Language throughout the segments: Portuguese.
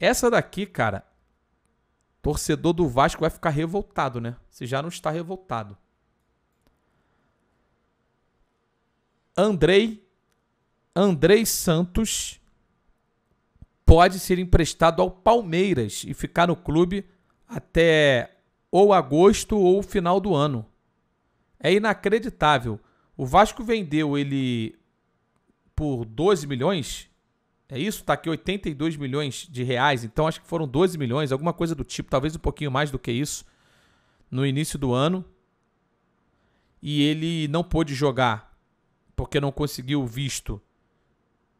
Essa daqui, cara, torcedor do Vasco vai ficar revoltado, né? Se já não está revoltado. Andrei Andrei Santos pode ser emprestado ao Palmeiras e ficar no clube até ou agosto ou final do ano. É inacreditável. O Vasco vendeu ele por 12 milhões. É isso? Tá aqui 82 milhões de reais. Então acho que foram 12 milhões, alguma coisa do tipo, talvez um pouquinho mais do que isso, no início do ano. E ele não pôde jogar porque não conseguiu visto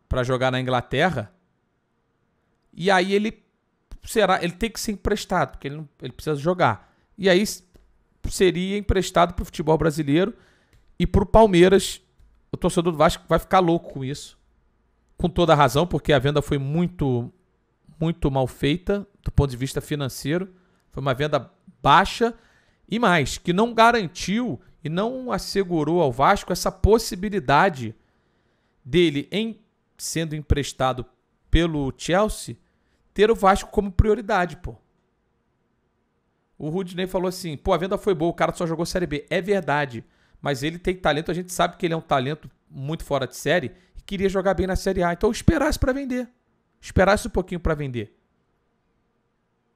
para jogar na Inglaterra. E aí ele será, ele tem que ser emprestado, porque ele, não, ele precisa jogar. E aí seria emprestado para o futebol brasileiro e para o Palmeiras. O torcedor do Vasco vai ficar louco com isso. Com toda a razão, porque a venda foi muito, muito mal feita do ponto de vista financeiro. Foi uma venda baixa e mais, que não garantiu e não assegurou ao Vasco essa possibilidade dele, em sendo emprestado pelo Chelsea, ter o Vasco como prioridade, pô. O Rudney falou assim: pô, a venda foi boa, o cara só jogou Série B. É verdade, mas ele tem talento, a gente sabe que ele é um talento muito fora de série queria jogar bem na Série A. Então esperasse para vender. Esperasse um pouquinho para vender.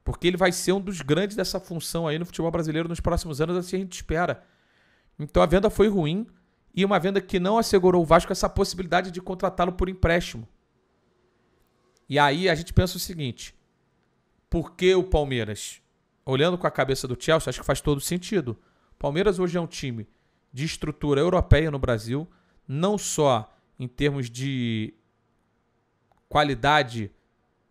Porque ele vai ser um dos grandes dessa função aí no futebol brasileiro nos próximos anos, assim a gente espera. Então a venda foi ruim, e uma venda que não assegurou o Vasco essa possibilidade de contratá-lo por empréstimo. E aí a gente pensa o seguinte: por que o Palmeiras? Olhando com a cabeça do Chelsea, acho que faz todo sentido. O Palmeiras hoje é um time de estrutura europeia no Brasil, não só em termos de qualidade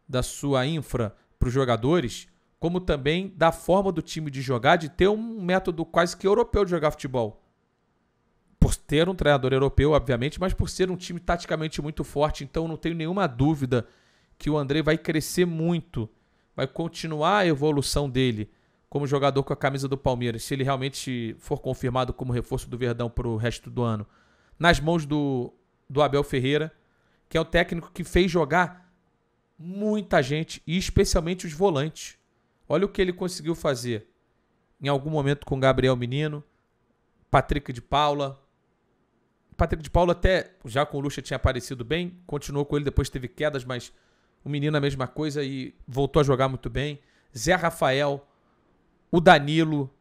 da sua infra para os jogadores, como também da forma do time de jogar, de ter um método quase que europeu de jogar futebol. Por ter um treinador europeu, obviamente, mas por ser um time taticamente muito forte, então não tenho nenhuma dúvida que o André vai crescer muito, vai continuar a evolução dele como jogador com a camisa do Palmeiras, se ele realmente for confirmado como reforço do Verdão para o resto do ano, nas mãos do, do Abel Ferreira, que é o técnico que fez jogar muita gente, e especialmente os volantes. Olha o que ele conseguiu fazer em algum momento com Gabriel Menino, Patrick de Paula, Patrick de Paulo até já com o Lucha tinha aparecido bem, continuou com ele, depois teve quedas, mas o menino a mesma coisa e voltou a jogar muito bem. Zé Rafael, o Danilo.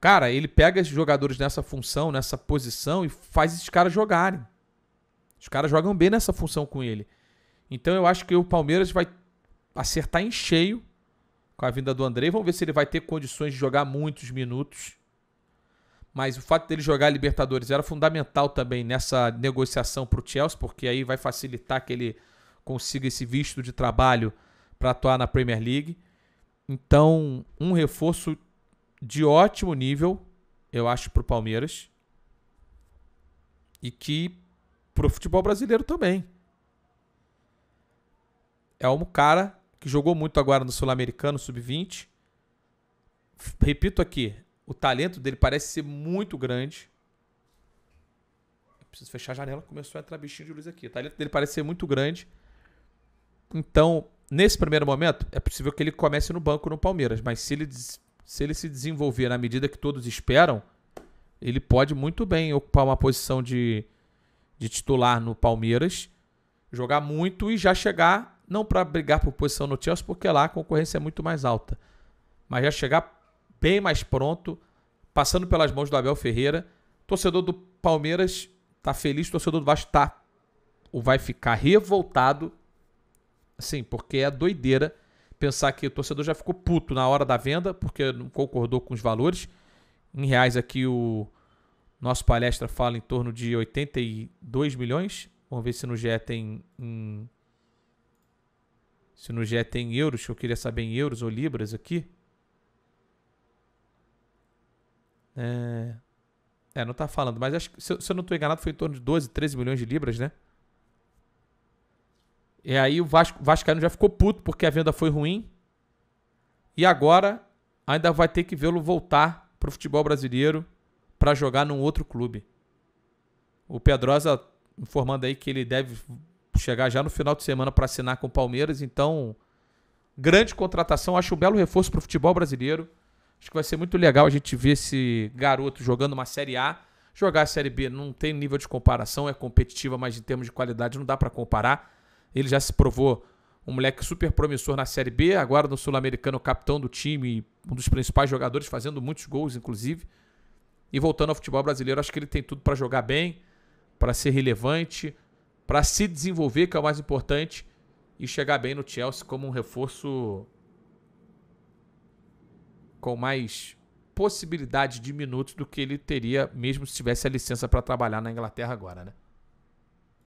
Cara, ele pega esses jogadores nessa função, nessa posição e faz esses caras jogarem. Os caras jogam bem nessa função com ele. Então eu acho que o Palmeiras vai acertar em cheio com a vinda do André. Vamos ver se ele vai ter condições de jogar muitos minutos. Mas o fato dele jogar Libertadores era fundamental também nessa negociação para o Chelsea, porque aí vai facilitar que ele consiga esse visto de trabalho para atuar na Premier League. Então, um reforço de ótimo nível, eu acho, para o Palmeiras. E que para o futebol brasileiro também. É um cara que jogou muito agora no Sul-Americano, Sub-20. Repito aqui, o talento dele parece ser muito grande. Preciso fechar a janela, começou a entrar bichinho de luz aqui. O talento dele parece ser muito grande. Então, nesse primeiro momento, é possível que ele comece no banco no Palmeiras, mas se ele, se ele se desenvolver na medida que todos esperam, ele pode muito bem ocupar uma posição de, de titular no Palmeiras, jogar muito e já chegar, não para brigar por posição no Chelsea, porque lá a concorrência é muito mais alta, mas já chegar bem mais pronto, passando pelas mãos do Abel Ferreira. Torcedor do Palmeiras tá feliz, torcedor do Vasco tá ou vai ficar revoltado, assim, porque é doideira pensar que o torcedor já ficou puto na hora da venda, porque não concordou com os valores. Em reais aqui o nosso palestra fala em torno de 82 milhões. Vamos ver se no GE tem em... se no GE tem euros, eu queria saber em euros ou libras aqui. É, é não tá falando, mas acho que, se, eu não estou enganado, foi em torno de 12, 13 milhões de libras, né? E aí o Vasco, Vascaíno já ficou puto porque a venda foi ruim. E agora ainda vai ter que vê-lo voltar pro futebol brasileiro para jogar num outro clube. O Pedrosa informando aí que ele deve chegar já no final de semana para assinar com o Palmeiras, então Grande contratação, acho um belo reforço para o futebol brasileiro. Acho que vai ser muito legal a gente ver esse garoto jogando uma Série A. Jogar a Série B não tem nível de comparação, é competitiva, mas em termos de qualidade não dá para comparar. Ele já se provou um moleque super promissor na Série B, agora no Sul-Americano, capitão do time, um dos principais jogadores, fazendo muitos gols, inclusive. E voltando ao futebol brasileiro, acho que ele tem tudo para jogar bem, para ser relevante, para se desenvolver, que é o mais importante, e chegar bem no Chelsea como um reforço com mais possibilidade de minutos do que ele teria mesmo se tivesse a licença para trabalhar na Inglaterra agora, né?